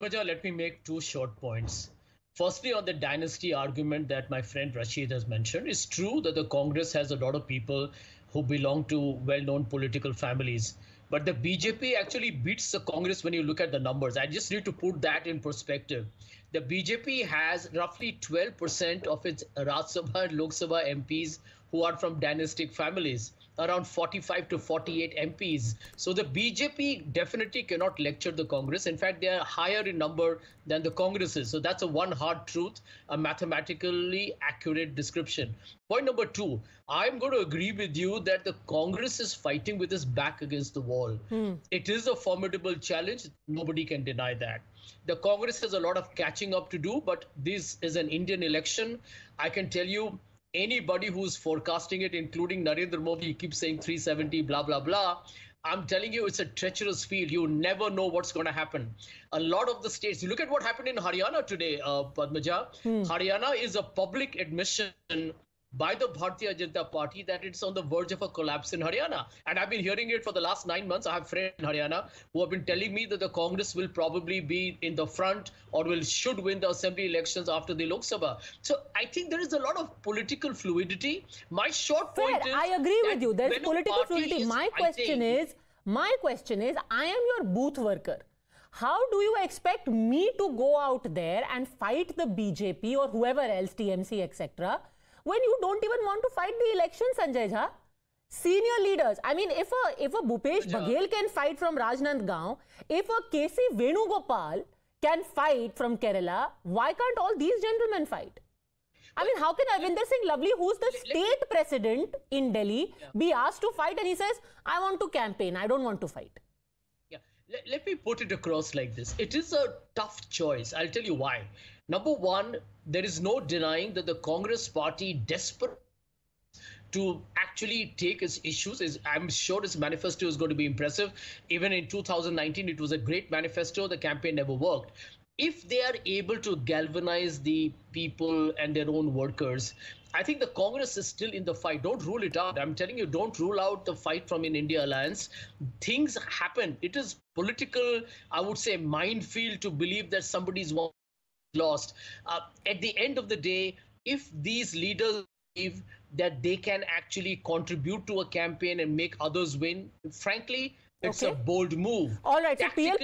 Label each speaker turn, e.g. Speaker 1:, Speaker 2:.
Speaker 1: Paja, let me make two short points. Firstly, on the dynasty argument that my friend Rashid has mentioned, it's true that the Congress has a lot of people who belong to well known political families. But the BJP actually beats the Congress when you look at the numbers. I just need to put that in perspective. The BJP has roughly 12% of its Rajya Sabha and Lok Sabha MPs who are from dynastic families around 45 to 48 MPs. So the BJP definitely cannot lecture the Congress. In fact, they are higher in number than the Congress is. So that's a one hard truth, a mathematically accurate description. Point number two, I'm going to agree with you that the Congress is fighting with its back against the wall. Hmm. It is a formidable challenge. Nobody can deny that. The Congress has a lot of catching up to do, but this is an Indian election. I can tell you anybody who's forecasting it, including Narendra Modi, keeps saying 370, blah, blah, blah. I'm telling you, it's a treacherous field. You never know what's going to happen. A lot of the states, you look at what happened in Haryana today, uh, Padmaja. Hmm. Haryana is a public admission by the Bharatiya Janata Party that it's on the verge of a collapse in Haryana. And I've been hearing it for the last nine months. I have friends in Haryana who have been telling me that the Congress will probably be in the front or will should win the assembly elections after the Lok Sabha. So I think there is a lot of political fluidity. My short
Speaker 2: Fair,
Speaker 1: point is
Speaker 2: I agree with you. There's political fluidity. My question is my question is I am your booth worker. How do you expect me to go out there and fight the BJP or whoever else, TMC, etc.? When you don't even want to fight the election, Sanjay Jha? Senior leaders. I mean, if a if a Bhupesh Baghel can fight from Rajnandgaon, if a KC Venugopal can fight from Kerala, why can't all these gentlemen fight? I mean, how can Arvinder Singh Lovely, who's the state president in Delhi, be asked to fight and he says, I want to campaign, I don't want to fight?
Speaker 1: Let, let me put it across like this. It is a tough choice. I'll tell you why. Number one, there is no denying that the Congress party desperate to actually take its issues is i'm sure its manifesto is going to be impressive even in 2019 it was a great manifesto the campaign never worked if they are able to galvanize the people and their own workers i think the congress is still in the fight don't rule it out i'm telling you don't rule out the fight from an india alliance things happen it is political i would say minefield to believe that somebody's lost. Uh, at the end of the day, if these leaders believe that they can actually contribute to a campaign and make others win, frankly, it's okay. a bold move.
Speaker 2: All right. So, PL